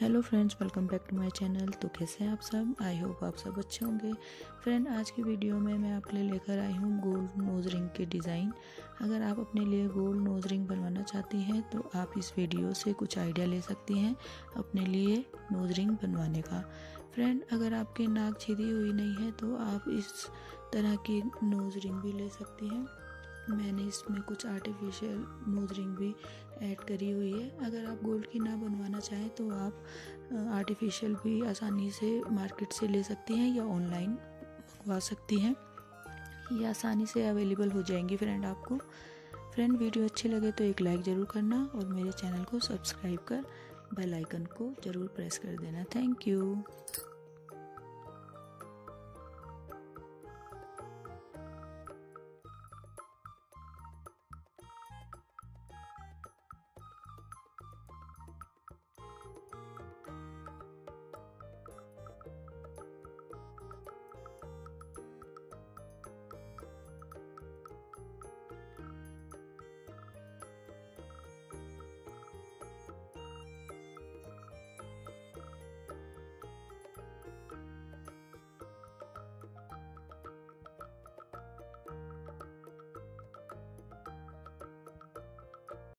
Hello friends welcome back to my channel तो कैसे हैं आप सब? आई होप आप सब अच्छे होंगे। फ्रेंड आज की वीडियो में मैं आपके लिए लेकर आई हूँ गोल्ड नोज़ रिंग के डिज़ाइन अगर आप अपने लिए गोल्ड नोज़ रिंग बनवाना चाहती हैं तो आप इस वीडियो से कुछ आइडिया ले सकती हैं अपने लिए नोज़ रिंग बनवाने का। फ्रेंड अगर आपके नाक छिदी हुई नहीं है तो आप इस तरह की नोज़ रिंग भी ले सकती हैं। मैंने इसमें कुछ आर्टिफिशियल नोज़ रिंग भी ऐड करी हुई है। अगर आप गोल्ड की ना बनवाना चाहें तो आप आर्टिफिशियल भी आसानी से मार्केट से ले सकती हैं या ऑनलाइन मंगवा सकती हैं। ये आसानी से अवेलेबल हो जाएँगी फ्रेंड आपको। फ्रेंड वीडियो अच्छी लगे तो एक लाइक ज़रूर करना और मेरे चैनल को सब्सक्राइब कर बेल आइकन को ज़रूर प्रेस कर देना। Thank you